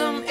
some